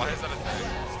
A